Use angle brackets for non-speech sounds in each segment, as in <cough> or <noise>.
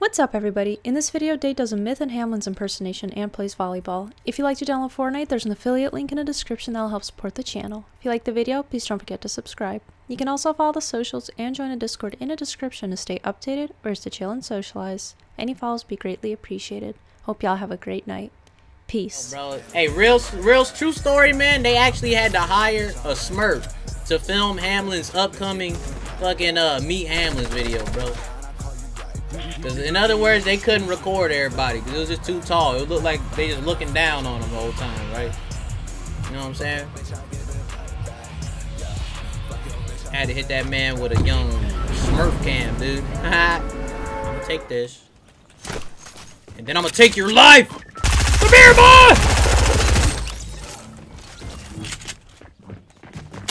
What's up everybody? In this video, Date does a Myth and Hamlinz impersonation and plays volleyball. If you'd like to download Fortnite, there's an affiliate link in the description that'll help support the channel. If you like the video, please don't forget to subscribe. You can also follow the socials and join a Discord in the description to stay updated or to chill and socialize. Any follows be greatly appreciated. Hope y'all have a great night. Peace. Bro, hey, real, real true story, man. They actually had to hire a Smurf to film Hamlinz upcoming fucking uh Meet Hamlinz video, bro. Cause in other words, they couldn't record everybody because it was just too tall. It looked like they just looking down on them the whole time, right? You know what I'm saying? I Had to hit that man with a young Smurf cam, dude. <laughs> I'm gonna take this. And then I'm gonna take your life! Come here, boy!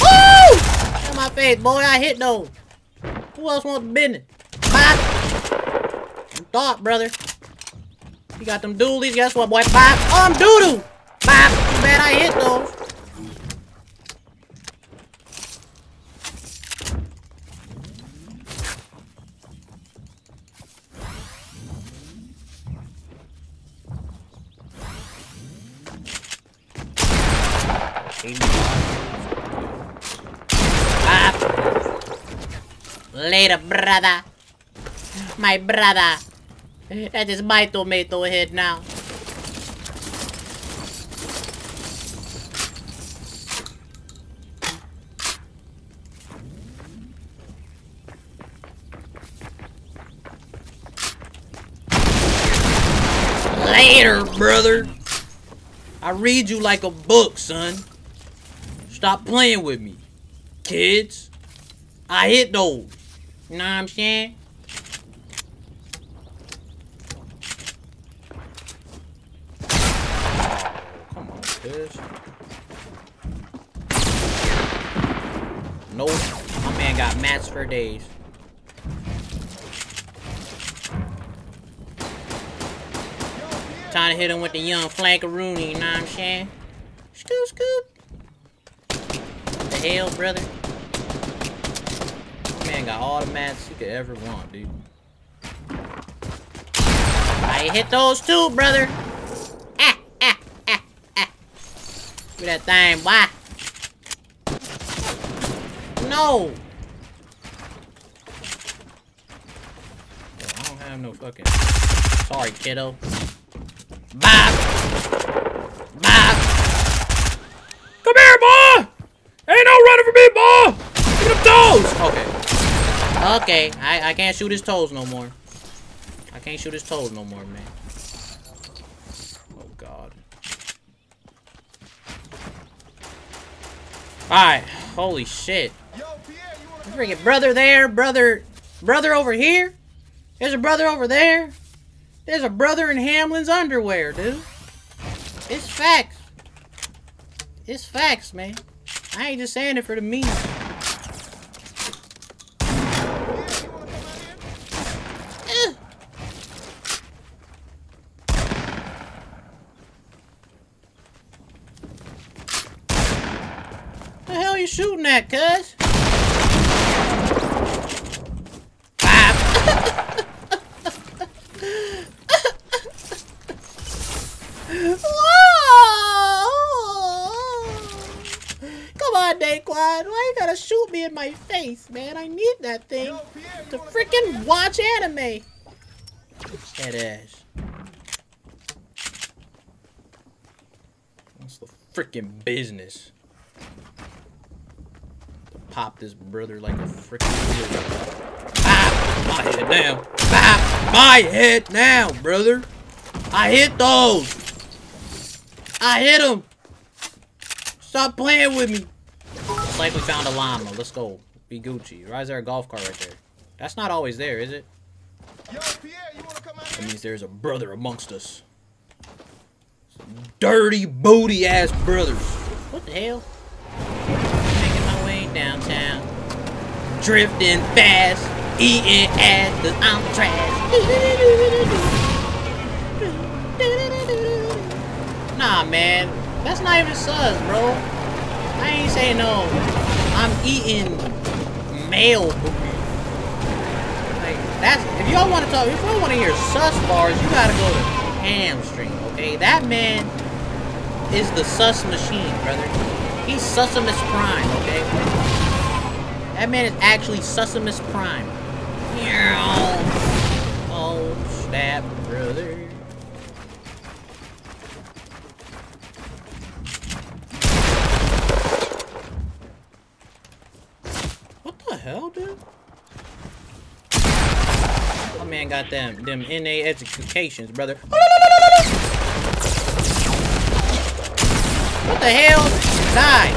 Woo! My face, boy. I hit those. Who else wants business? Thought, brother. You got them doolies. Guess what, boy? Bye. Oh, I'm doo-doo. Bye. Too bad I hit those. Later, brother. My brother. <laughs> That is my tomato head now. Later, brother. I read you like a book, son. Stop playing with me, kids. I hit those. You know what I'm saying? Kids. Nope. My man got mats for days. Trying to hit him with the young flankaroonie, you know what I'm saying? Scoop, scoop. The hell, brother? My Man got all the mats you could ever want, dude. I hit those too, brother. Ah, ah, ah, ah. Do that thing, boy. No. I don't have no fucking. Sorry, kiddo. Bop! Bop! Come here, boy! Ain't no running for me, boy! Get them toes! Okay. Okay, I, I can't shoot his toes no more. I can't shoot his toes no more, man. Oh, God. Alright, holy shit. Bring it, brother there, brother, brother over here. There's a brother over there. There's a brother in Hamlinz underwear, dude. It's facts. It's facts, man. I ain't just saying it for the meme. Eh. The hell you shooting at, cuz? Ah. <laughs> Come on, Daequan. Why you gotta shoot me in my face, man? I need that thing to freaking watch anime. That ass. What's the freaking business? To pop this brother like a freaking Bop! Ah, my head now. Bop! Ah, my head now, brother. I hit those. I hit him. Stop playing with me. It's like we found a llama. Let's go. Be Gucci. Why is there a golf cart right there? That's not always there, is it? That means there's a brother amongst us. Some dirty, booty ass brothers. What the hell? Downtown. Drifting fast. Eating ass cause I'm trash. Nah, man. That's not even sus, bro. I ain't saying no. I'm eating male. Like, that's, if If y'all want to talk, if y'all want to hear sus bars, you gotta go to Hamstring, okay? That man is the sus machine, brother. He's Sussimus Prime, okay? That man is actually Sussimus Prime. Oh, snap, brother. What the hell, dude? My man got them them NA educations, brother. What the hell? Die.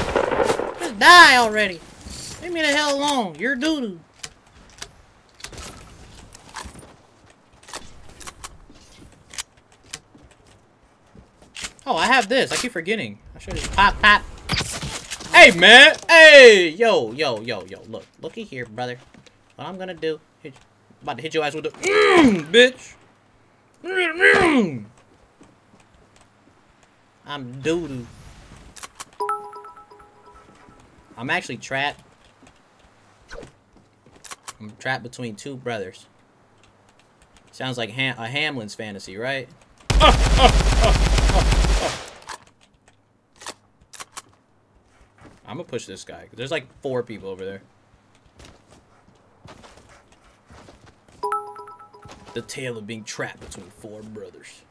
Just die already. Leave me the hell alone. You're doo-doo. Oh, I have this. I keep forgetting. I should just pop, pop. Hey, man. Hey, yo, yo, yo, yo. Look, looky here, brother. What I'm gonna do? Hit, about to hit your ass with the mm, bitch. Mm, I'm doo I'm actually trapped. I'm trapped between two brothers. Sounds like Ham a Hamlinz fantasy, right? I'm gonna push this guy. There's like four people over there. The tale of being trapped between four brothers.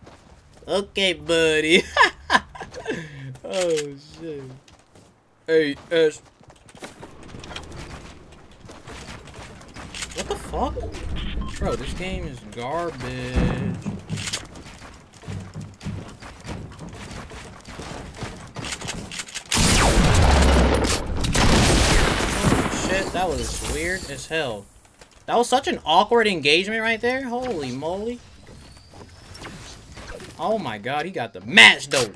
Okay, buddy. <laughs> oh, shit. Hey, S. What the fuck? Bro, this game is garbage. shit, that was weird as hell. That was such an awkward engagement right there. Holy moly. Oh my god, he got the match though.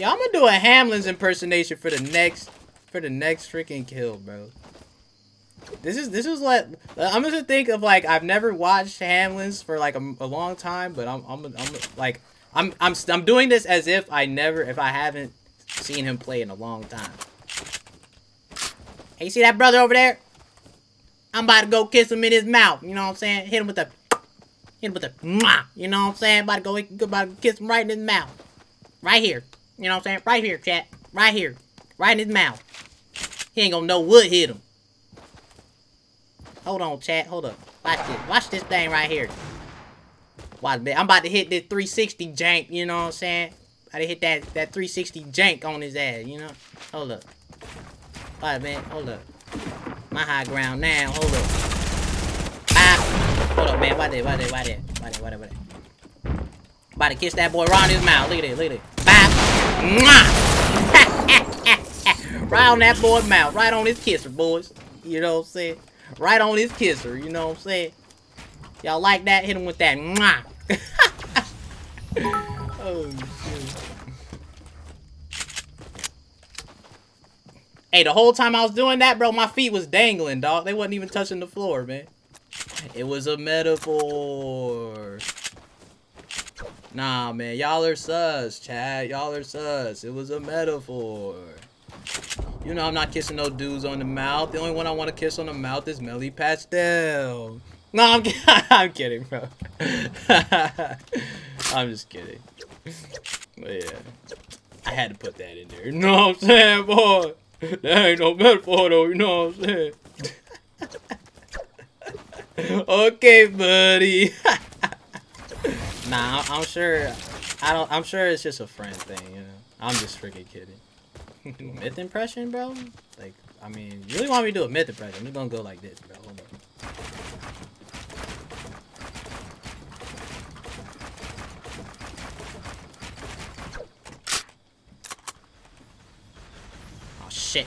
Yeah, I'm gonna do a Hamlinz impersonation for the next for the next freaking kill, bro. This is this is what I'm gonna think of like I've never watched Hamlinz for like a, a long time, but I'm I'm I'm like I'm I'm I'm doing this as if I never if I haven't seen him play in a long time. Hey, you see that brother over there? I'm about to go kiss him in his mouth. You know what I'm saying? Hit him with the, hit him with the, mwah, you know what I'm saying? About to go, about to kiss him right in his mouth. Right here. You know what I'm saying? Right here, chat. Right here. Right in his mouth. He ain't gonna know what hit him. Hold on, chat. Hold up. Watch this. Watch this thing right here. Watch, man. I'm about to hit this 360 jank. You know what I'm saying? I to hit that that 360 jank on his ass. You know? Hold up. Alright, man. Hold up. My high ground now. Hold up. Ah. Hold up, man. Why there? Why there? Why there? Why there? Why there? Why there? About to kiss that boy right on his mouth. Look at it. Look at it. Bye. Mwah. <laughs> right on that boy's mouth. Right on his kisser, boys. You know what I'm saying? Right on his kisser. You know what I'm saying? Y'all like that? Hit him with that. Mwah. <laughs> oh, shit. Hey, the whole time I was doing that, bro, my feet was dangling, dog. They wasn't even touching the floor, man. It was a metaphor. Nah, man. Y'all are sus, Chad. Y'all are sus. It was a metaphor. You know I'm not kissing no dudes on the mouth. The only one I want to kiss on the mouth is Melly Pastel. No, I'm, <laughs> I'm kidding, bro. <laughs> I'm just kidding. But yeah. I had to put that in there. You know what I'm saying, boy? That ain't no metaphor though, you know what I'm saying? <laughs> okay, buddy. nah, I'm sure. I don't. I'm sure it's just a friend thing, you know. I'm just freaking kidding. <laughs> myth impression, bro? Like, I mean, you really want me to do a myth impression? I'm just gonna go like this, bro. On. shit.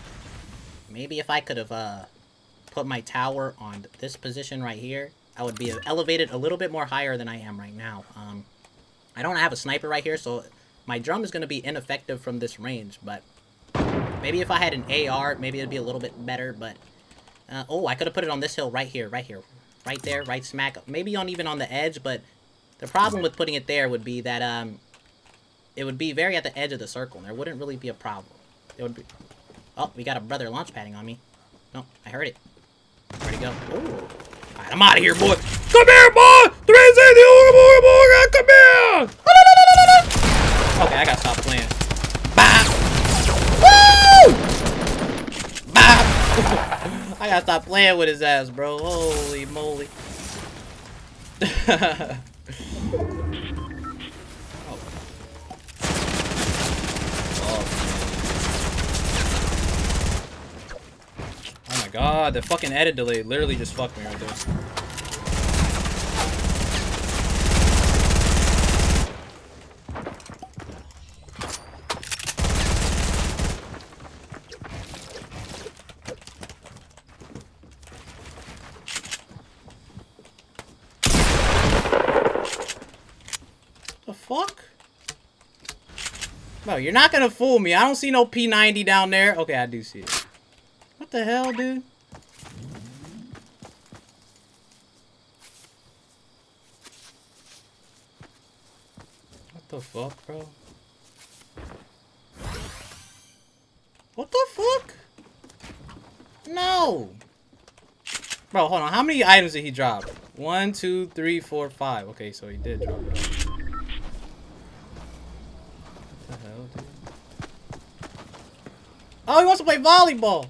Maybe if I could have uh, put my tower on this position right here, I would be elevated a little bit more higher than I am right now. Um, I don't have a sniper right here, so my drum is going to be ineffective from this range, but maybe if I had an AR, maybe it'd be a little bit better, but... Uh, oh, I could have put it on this hill right here, right here. Right there, right smack. Maybe on even on the edge, but the problem with putting it there would be that um, it would be very at the edge of the circle, and there wouldn't really be a problem. It would be... Oh, we got a brother launch padding on me. No, I heard it. Where'd he go? Oh, Alright, I'm out of here, boy. Come here, boy! 360 Ooga Booga Booga! Come here! Okay, I gotta stop playing. <laughs> I gotta stop playing with his ass, bro. Holy moly. <laughs> Oh, oh my god, the fucking edit delay literally just fucked me right there. Fuck? Bro, you're not gonna fool me. I don't see no P90 down there. Okay, I do see it. What the hell, dude? What the fuck, bro? What the fuck? No! Bro, hold on. How many items did he drop? One, two, three, four, five. Okay, so he did drop it. What the hell, dude? Oh, he wants to play volleyball.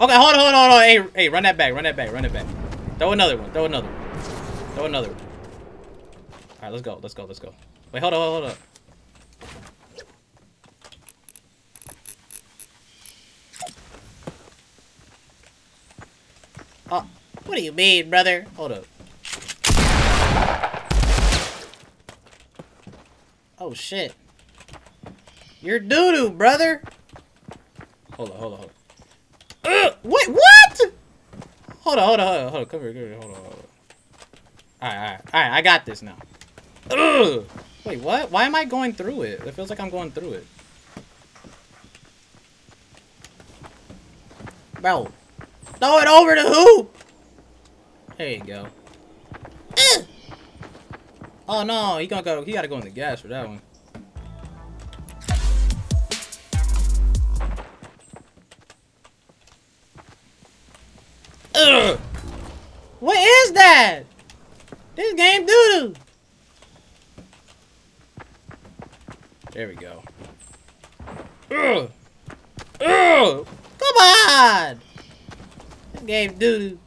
Okay, hold on, hold on, hold on. Hey, hey, run that back, run that back, run it back. Throw another one, throw another one. Throw another one. Alright, let's go, let's go, let's go. Wait, hold on, hold on, hold on. Oh, what do you mean, brother? Hold up. Oh, shit. You're doo-doo, brother. Hold on, hold on, hold on. Ugh, wait, what? Hold on, hold on, hold on, hold on. Come here, come here, hold on, hold on. Alright, alright, alright, I got this now. Ugh. Wait, what? Why am I going through it? It feels like I'm going through it. Bro, throw it over the hoop! There you go. Ugh. Oh no, he gonna go. He gotta go in the gas for that one. This game doo doo. There we go. Ugh. Ugh. Come on. This game doo doo.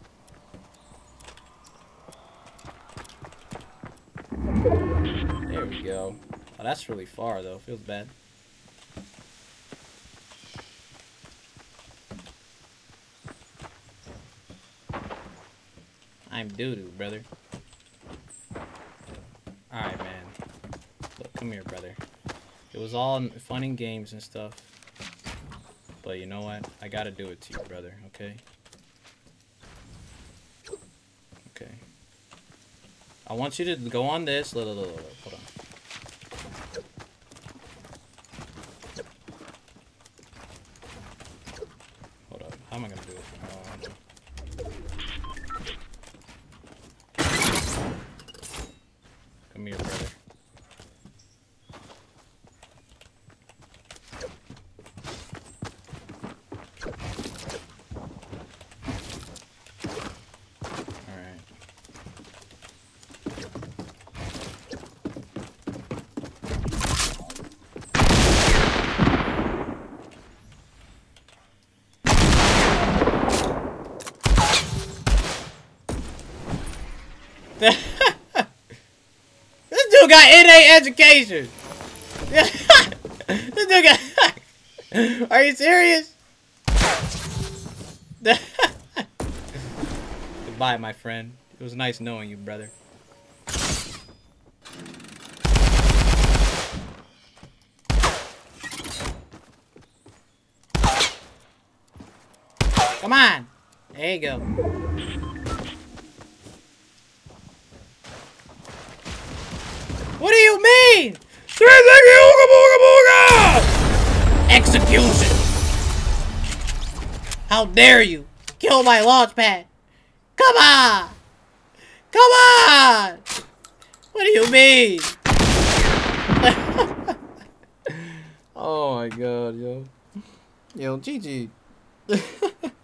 There we go. Oh, that's really far though. Feels bad. I'm doo-doo, brother. Alright, man. Look, come here, brother. It was all fun and games and stuff. But you know what? I gotta do it to you, brother, okay? Okay. I want you to go on this. Look, look, look. Hold up. How am I gonna do it? Oh, hold on. Come here, brother. Alright. This dude got NA education. <laughs> this dude got. <laughs> Are you serious? <laughs> Goodbye, my friend. It was nice knowing you, brother. Come on. There you go. What do you mean? 360 Ooga Booga Booga! Execution! How dare you kill my launch pad? Come on! Come on! What do you mean? <laughs> oh my god, yo. Yo, GG. <laughs>